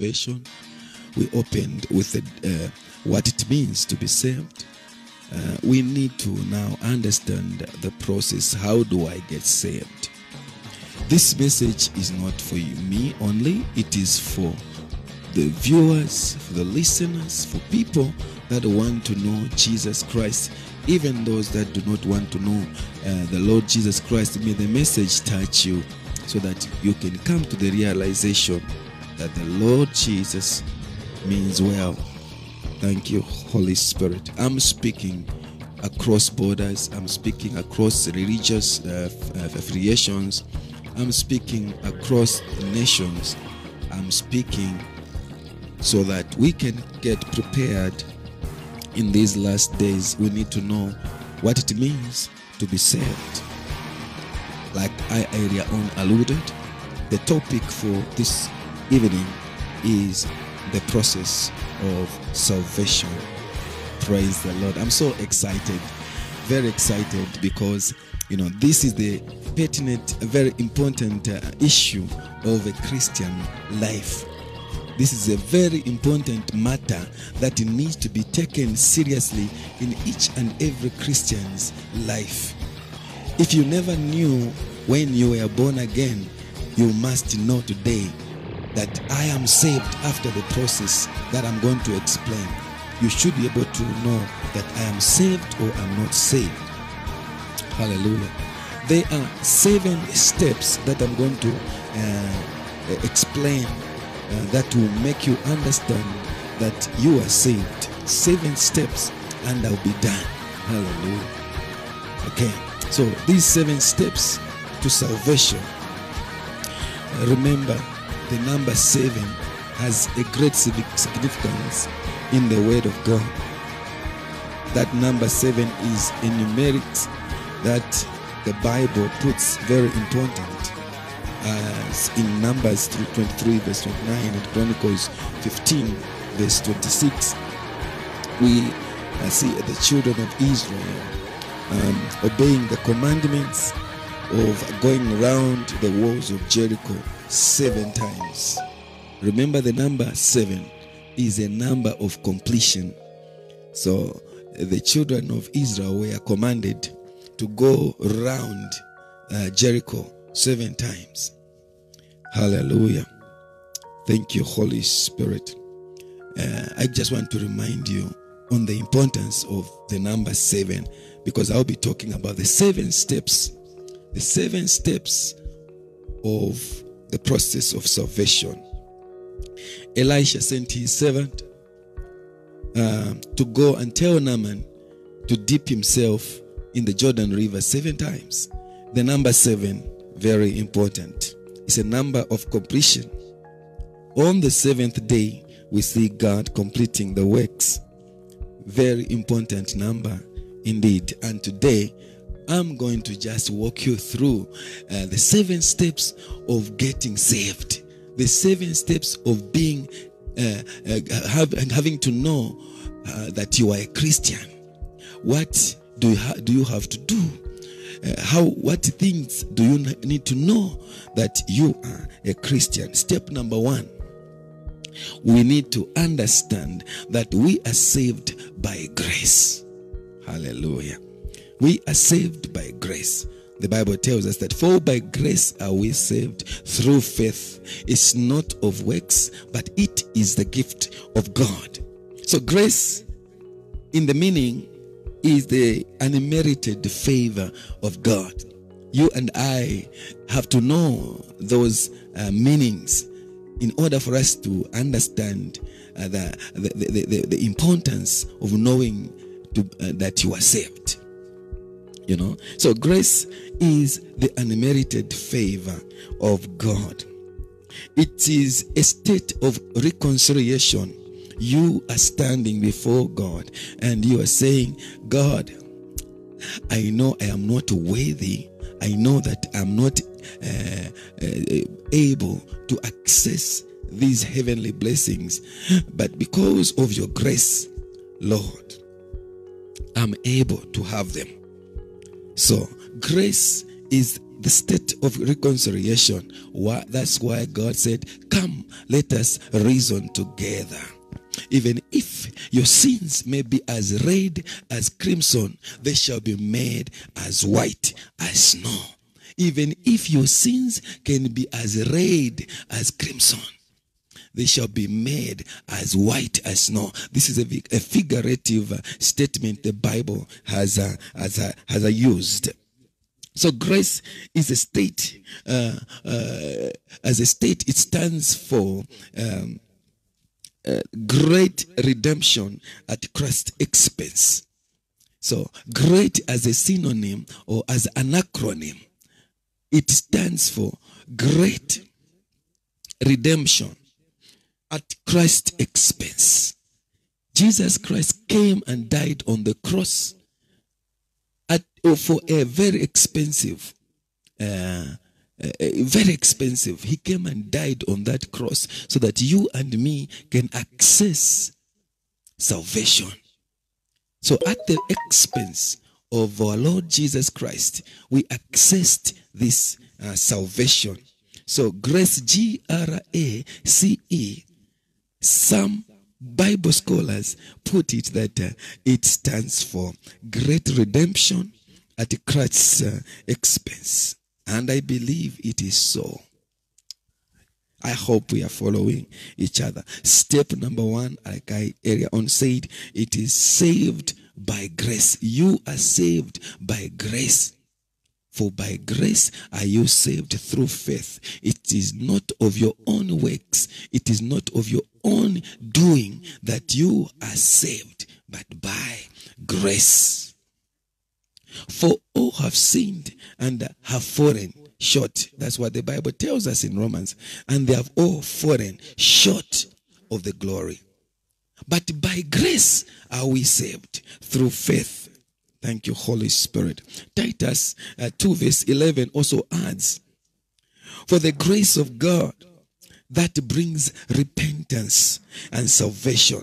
salvation. We opened with the, uh, what it means to be saved. Uh, we need to now understand the process. How do I get saved? This message is not for you, me only, it is for the viewers, for the listeners, for people that want to know Jesus Christ, even those that do not want to know uh, the Lord Jesus Christ. May the message touch you so that you can come to the realization that the Lord Jesus means well. Thank you, Holy Spirit. I'm speaking across borders, I'm speaking across religious uh, affiliations, I'm speaking across nations, I'm speaking so that we can get prepared in these last days. We need to know what it means to be saved. Like I earlier on alluded, the topic for this evening is the process of salvation. Praise the Lord. I'm so excited, very excited because you know this is the pertinent, very important uh, issue of a Christian life. This is a very important matter that needs to be taken seriously in each and every Christian's life. If you never knew when you were born again, you must know today that I am saved after the process that I'm going to explain. You should be able to know that I am saved or I'm not saved. Hallelujah. There are seven steps that I'm going to uh, explain uh, that will make you understand that you are saved. Seven steps, and I'll be done. Hallelujah. Okay, so these seven steps to salvation. Remember, the number seven has a great significance in the Word of God. That number seven is a numerics that the Bible puts very important as in Numbers 23, verse 29, and Chronicles 15, verse 26. We see the children of Israel um, obeying the commandments of going around the walls of Jericho seven times. Remember, the number seven is a number of completion. So the children of Israel were commanded to go around uh, Jericho seven times. Hallelujah. Thank you, Holy Spirit. Uh, I just want to remind you on the importance of the number seven because I'll be talking about the seven steps, the seven steps of the process of salvation. Elisha sent his servant uh, to go and tell Naaman to dip himself in the Jordan River seven times. The number seven, very important. It's a number of completion. On the seventh day, we see God completing the works. Very important number indeed. And today, I'm going to just walk you through uh, the seven steps of getting saved, the seven steps of being uh, uh, have, having to know uh, that you are a Christian. What do you, ha- do you have to do? Uh, how what things do you need to know that you are a Christian? Step number one we need to understand that we are saved by grace. Hallelujah. We are saved by grace. The Bible tells us that for by grace are we saved through faith. It's not of works, but it is the gift of God. So grace in the meaning is the unmerited favor of God. You and I have to know those uh, meanings in order for us to understand uh, the, the, the, the, importance of knowing to, uh, that you are saved. You know, so grace is the unmerited favor of God. It is a state of reconciliation. You are standing before God and you are saying, God, I know I am not worthy. I know that I'm not uh, uh, able to access these heavenly blessings, but because of your grace, Lord, I'm able to have them. So, grace is the state of reconciliation. Why, that's why God said, Come, let us reason together. Even if your sins may be as red as crimson, they shall be made as white as snow. Even if your sins can be as red as crimson, they shall be made as white as snow. This is a, a figurative statement the Bible has uh, has, uh, has uh, used. So grace is a state. Uh, uh, as a state, it stands for um, uh, great redemption at Christ's expense. So great as a synonym or as an acronym, it stands for great redemption at Christ's expense. Jesus Christ came and died on the cross at, oh, for a very expensive, uh, very expensive. He came and died on that cross so that you and me can access salvation. So, at the expense of our Lord Jesus Christ, we accessed this uh, salvation. So, grace, G R A C E, some Bible scholars put it that uh, it stands for great redemption at Christ's uh, expense. And I believe it is so. I hope we are following each other. Step number one, like I earlier on said, it is saved by grace. You are saved by grace. For by grace are you saved through faith. It is not of your own works, it is not of your own doing that you are saved, but by grace. For all have sinned and have fallen short. That's what the Bible tells us in Romans. And they have all fallen short of the glory. But by grace are we saved through faith Thank you, Holy Spirit. Titus uh, 2 verse 11 also adds, For the grace of God that brings repentance and salvation.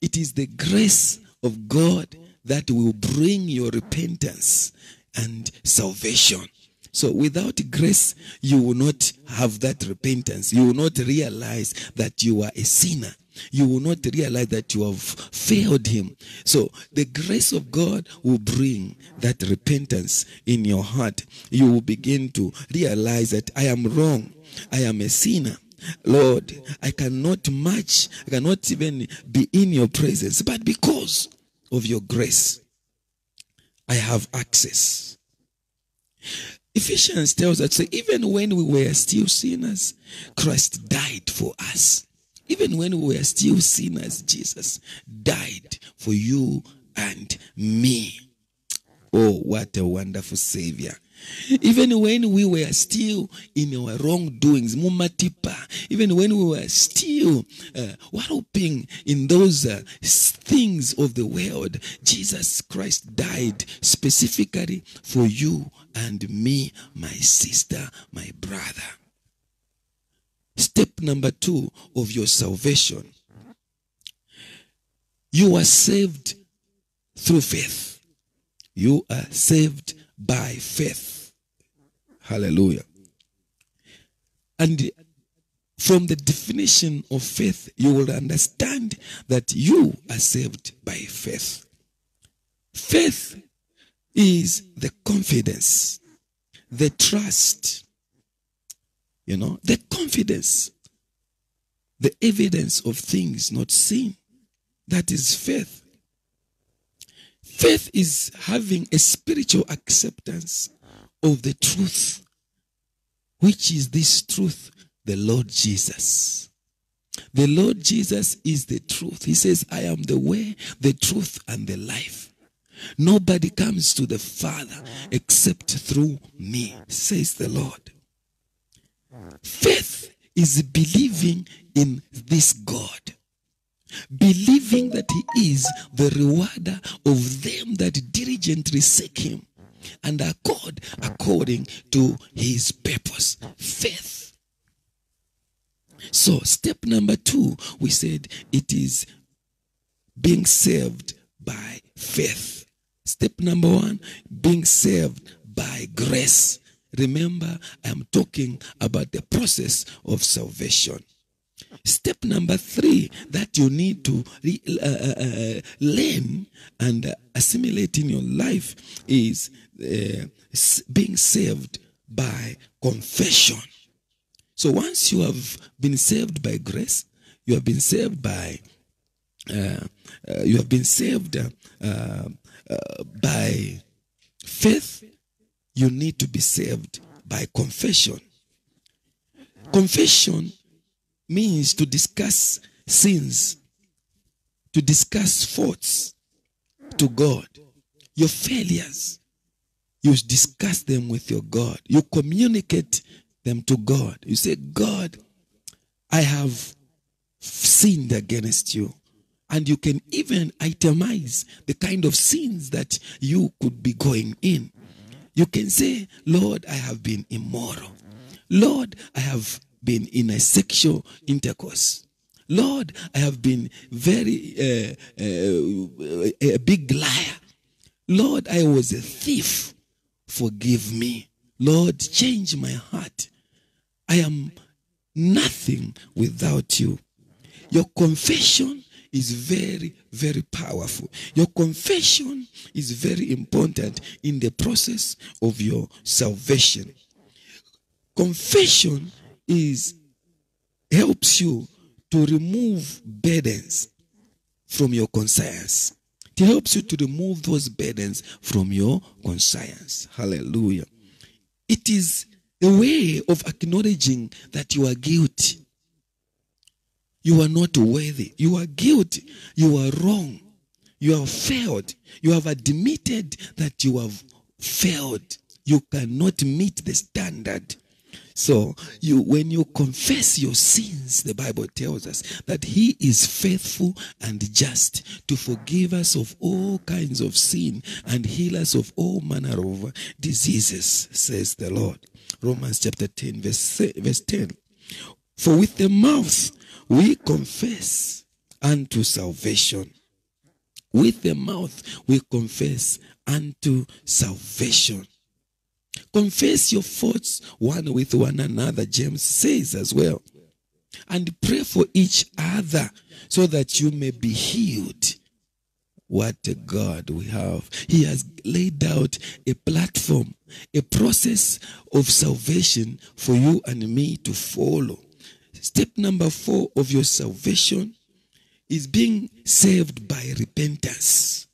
It is the grace of God that will bring your repentance and salvation. So without grace, you will not have that repentance. You will not realize that you are a sinner you will not realize that you have failed him. So the grace of God will bring that repentance in your heart. You will begin to realize that I am wrong. I am a sinner. Lord, I cannot match, I cannot even be in your presence, but because of your grace, I have access. Ephesians tells us that even when we were still sinners, Christ died for us. Even when we were still sinners, Jesus died for you and me. Oh, what a wonderful Savior. Even when we were still in our wrongdoings, mumatipa, even when we were still uh, in those uh, things of the world, Jesus Christ died specifically for you and me, my sister, my brother. Step number two of your salvation. You are saved through faith. You are saved by faith. Hallelujah. And from the definition of faith, you will understand that you are saved by faith. Faith is the confidence, the trust, you know, the confidence, the evidence of things not seen. That is faith. Faith is having a spiritual acceptance of the truth, which is this truth, the Lord Jesus. The Lord Jesus is the truth. He says, I am the way, the truth, and the life. Nobody comes to the Father except through me, says the Lord. Faith is believing in this God. Believing that he is the rewarder of them that diligently seek him and accord according to his purpose. Faith. So, step number two, we said it is being saved by faith. Step number one, being saved by grace. Remember, I am talking about the process of salvation. Step number three that you need to re, uh, uh, uh learn and assimilate in your life is uh, being saved by confession. So once you have been saved by grace, you have been saved by uh, uh, you have been saved by faith. You need to be saved by confession. Confession means to discuss sins, to discuss faults to God, your failures. You discuss them with your God. You communicate them to God. You say, God, I have sinned against you. And you can even itemize the kind of sins that you could be going in. You can say, Lord, I have been immoral. Lord, I have been in a sexual intercourse. Lord, I have been very uh, uh, a big liar. Lord, I was a thief. Forgive me. Lord, change my heart. I am nothing without you. Your confession is very, very powerful. Your confession is very important in the process of your salvation. Confession is helps you to remove burdens from your conscience. It helps you to remove those burdens from your conscience. Hallelujah. It is a way of acknowledging that you are guilty. You are not worthy. You are guilty. You are wrong. You have failed. You have admitted that you have failed. You cannot meet the standard so you when you confess your sins, the Bible tells us that he is faithful and just to forgive us of all kinds of sin and heal us of all manner of diseases, says the Lord. Romans chapter 10, verse, verse 10. For with the mouth we confess unto salvation. With the mouth we confess unto salvation. Confess your faults one with one another, James says as well. And pray for each other so that you may be healed. What a God we have. He has laid out a platform, a process of salvation for you and me to follow. Step number four of your salvation is being saved by repentance.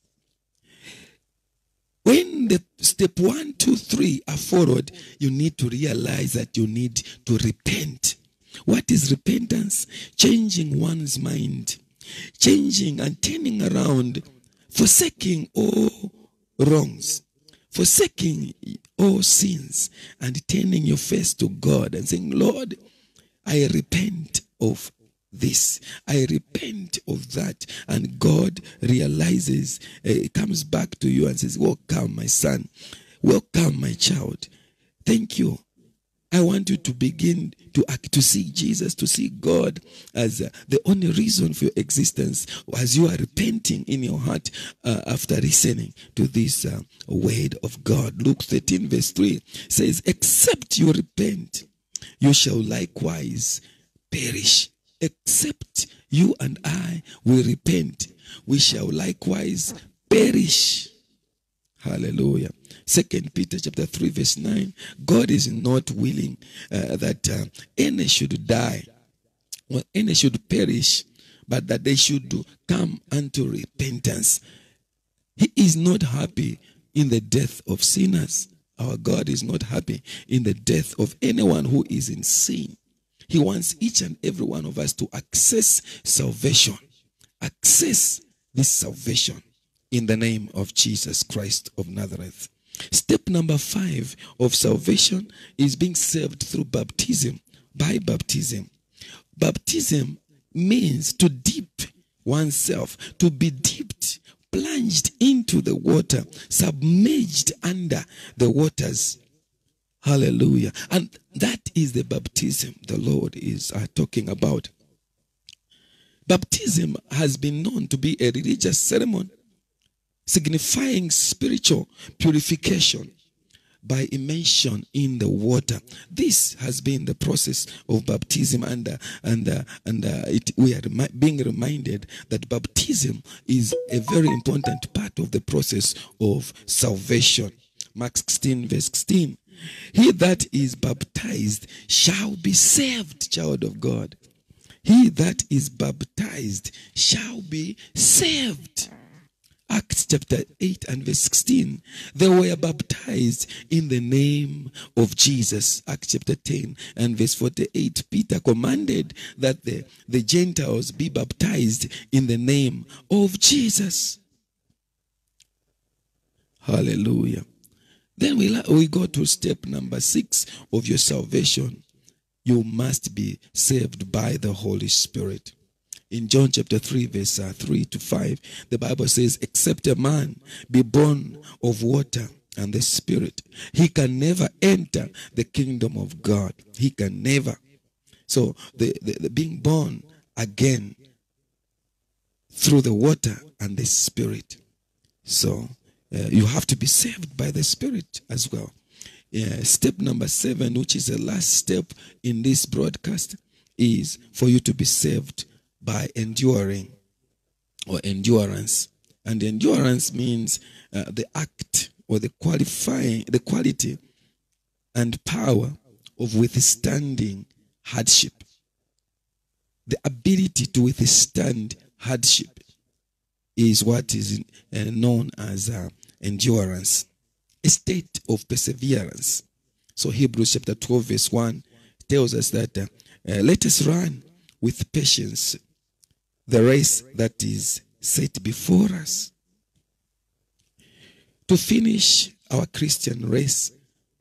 When the step one, two, three are followed, you need to realize that you need to repent. What is repentance? Changing one's mind, changing and turning around, forsaking all wrongs, forsaking all sins, and turning your face to God and saying, Lord, I repent of this. I repent of that. And God realizes, uh, comes back to you and says, Welcome, my son. Welcome, my child. Thank you. I want you to begin to act, to see Jesus, to see God as uh, the only reason for your existence as you are repenting in your heart uh, after listening to this uh, word of God. Luke 13, verse 3 says, Except you repent, you shall likewise perish except you and I will repent, we shall likewise perish. Hallelujah. Second Peter chapter 3 verse 9. God is not willing uh, that uh, any should die or any should perish, but that they should come unto repentance. He is not happy in the death of sinners. Our God is not happy in the death of anyone who is in sin. He wants each and every one of us to access salvation. Access this salvation in the name of Jesus Christ of Nazareth. Step number five of salvation is being saved through baptism, by baptism. Baptism means to dip oneself, to be dipped, plunged into the water, submerged under the waters Hallelujah. And that is the baptism the Lord is uh, talking about. Baptism has been known to be a religious ceremony signifying spiritual purification. by immersion in the water. This has been the process of baptism, and uh, and uh, and uh, it, we are remi- being reminded that baptism is a very important part of the process of salvation. Mark 16, verse 16. He that is baptized shall be saved, child of God. He that is baptized shall be saved. Acts chapter 8 and verse 16. They were baptized in the name of Jesus. Acts chapter 10 and verse 48. Peter commanded that the, the Gentiles be baptized in the name of Jesus. Hallelujah. Then we, we go to step number six of your salvation. You must be saved by the Holy Spirit. In John chapter 3, verse uh, 3 to 5, the Bible says, Except a man be born of water and the Spirit, he can never enter the kingdom of God. He can never. So, the, the, the being born again through the water and the Spirit. So, you have to be saved by the Spirit as well. Yeah, step number seven, which is the last step in this broadcast, is for you to be saved by enduring or endurance. And endurance means uh, the act or the qualifying, the quality and power of withstanding hardship. The ability to withstand hardship is what is uh, known as uh, endurance, a state of perseverance. So Hebrews chapter 12 verse 1 tells us that uh, let us run with patience the race that is set before us. To finish our Christian race,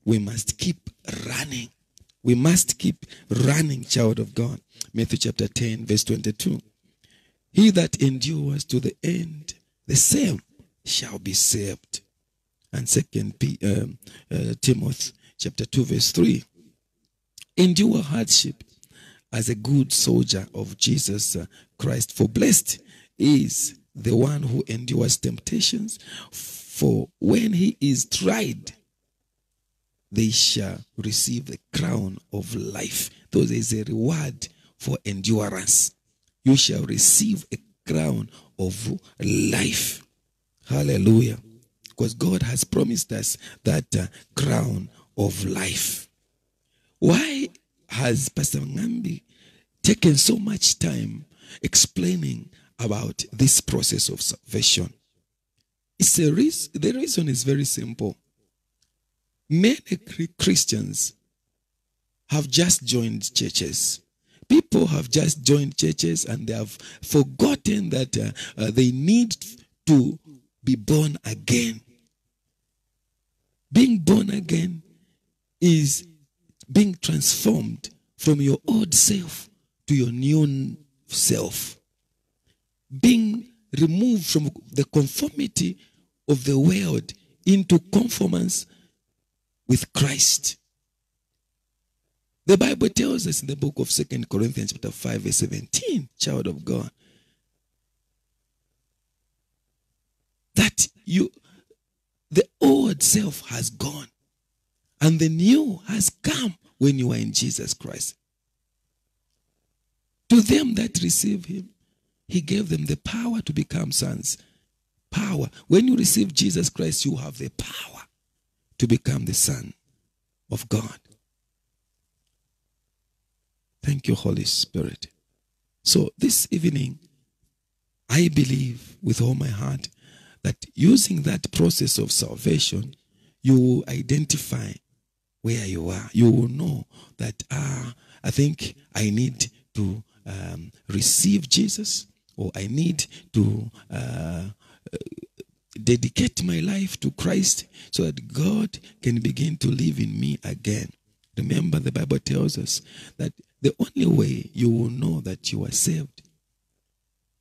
we must keep running. We must keep running, child of God. Matthew chapter 10, verse 22. He that endures to the end, the same shall be saved. And second P, um, uh, Timothy chapter 2, verse 3. Endure hardship as a good soldier of Jesus uh, Christ. For blessed is the one who endures temptations, for when he is tried, they shall receive the crown of life. Though there is a reward for endurance. You shall receive a crown of life. Hallelujah. Because God has promised us that uh, crown of life. Why has Pastor Ng'ambi taken so much time explaining about this process of salvation? It's a reason, the reason is very simple. Many Christians have just joined churches. People have just joined churches and they have forgotten that uh, uh, they need to be born again. Being born again is being transformed from your old self to your new self. Being removed from the conformity of the world into conformance with Christ. The Bible tells us in the book of Second Corinthians chapter 5 verse 17, child of God, that you the old self has gone and the new has come when you are in Jesus Christ. To them that receive him, he gave them the power to become sons. Power. When you receive Jesus Christ, you have the power to become the son of God. Thank you, Holy Spirit. So this evening, I believe with all my heart that using that process of salvation, you will identify where you are. You will know that, ah, I think I need to um, receive Jesus or I need to uh, dedicate my life to Christ so that God can begin to live in me again. Remember, the Bible tells us that the only way you will know that you are saved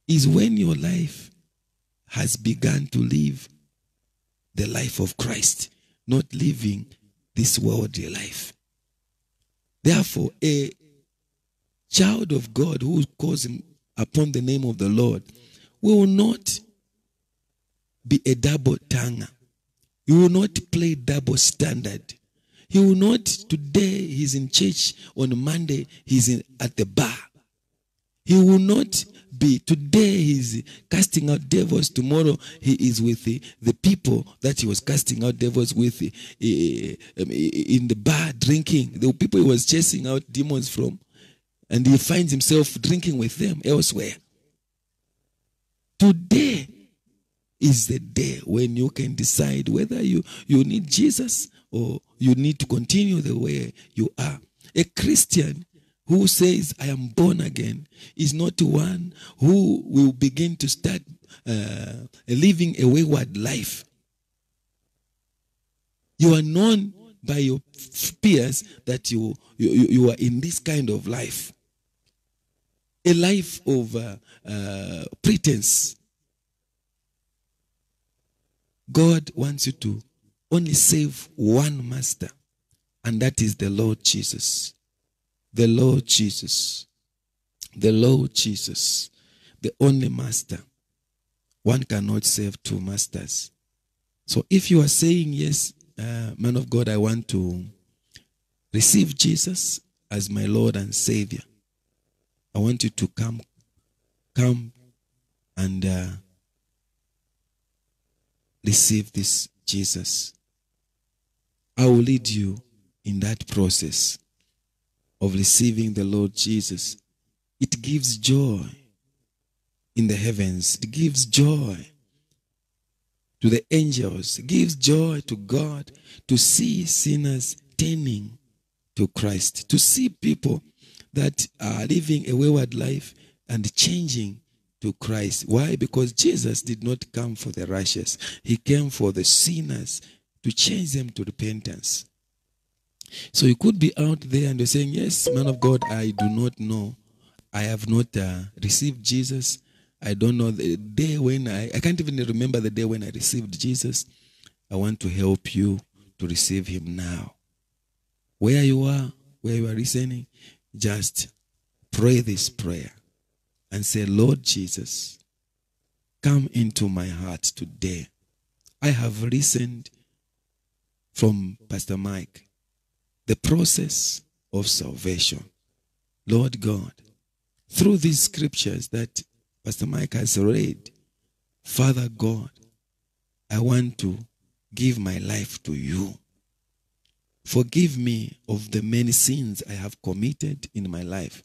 is when your life has begun to live the life of Christ, not living this worldly life. Therefore, a child of God who calls upon the name of the Lord will not be a double tonguer. You will not play double standard. He will not, today he's in church, on Monday he's in, at the bar. He will not be, today he's casting out devils, tomorrow he is with the, the people that he was casting out devils with uh, in the bar drinking. The people he was chasing out demons from. And he finds himself drinking with them elsewhere. Today is the day when you can decide whether you, you need Jesus or you need to continue the way you are. A Christian who says, I am born again, is not one who will begin to start uh, living a wayward life. You are known by your peers that you, you, you are in this kind of life. A life of uh, uh, pretense. God wants you to only save one master, and that is the Lord Jesus. The Lord Jesus. The Lord Jesus. The only master. One cannot serve two masters. So if you are saying, yes, uh, man of God, I want to receive Jesus as my Lord and Savior, I want you to come, come and uh, receive this Jesus. I will lead you in that process of receiving the Lord Jesus. It gives joy in the heavens. It gives joy to the angels. It gives joy to God to see sinners turning to Christ, to see people that are living a wayward life and changing to Christ. Why? Because Jesus did not come for the righteous, He came for the sinners to change them to repentance. So you could be out there and you're saying, Yes, man of God, I do not know. I have not uh, received Jesus. I don't know the day when I, I can't even remember the day when I received Jesus. I want to help you to receive him now. Where you are, where you are listening, just pray this prayer and say, Lord Jesus, come into my heart today. I have listened from Pastor Mike the process of salvation. Lord God, through these scriptures that Pastor Mike has read, Father God, I want to give my life to you. Forgive me of the many sins I have committed in my life.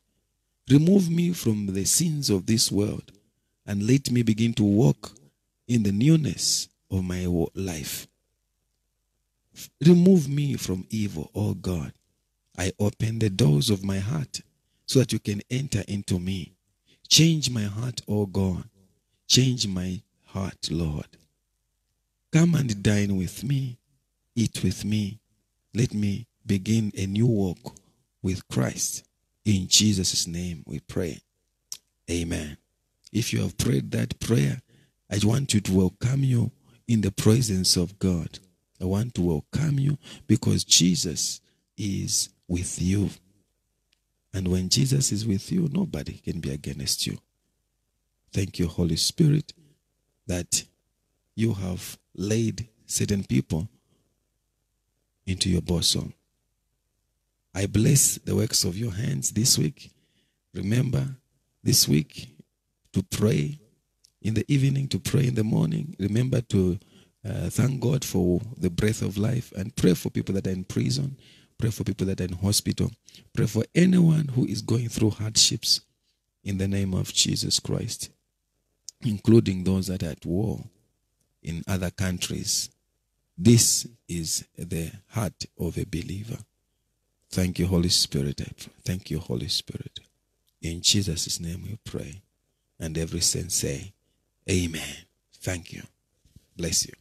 Remove me from the sins of this world and let me begin to walk in the newness of my life. Remove me from evil, O oh God. I open the doors of my heart so that you can enter into me. Change my heart, O oh God. Change my heart, Lord. Come and dine with me. Eat with me. Let me begin a new walk with Christ. In Jesus' name we pray. Amen. If you have prayed that prayer, I want you to welcome you in the presence of God. I want to welcome you because Jesus is with you. And when Jesus is with you, nobody can be against you. Thank you, Holy Spirit, that you have laid certain people into your bosom. I bless the works of your hands this week. Remember this week to pray in the evening, to pray in the morning. Remember to uh, thank God for the breath of life and pray for people that are in prison. Pray for people that are in hospital. Pray for anyone who is going through hardships in the name of Jesus Christ, including those that are at war in other countries. This is the heart of a believer. Thank you, Holy Spirit. Thank you, Holy Spirit. In Jesus' name we pray. And every saint say, Amen. Thank you. Bless you.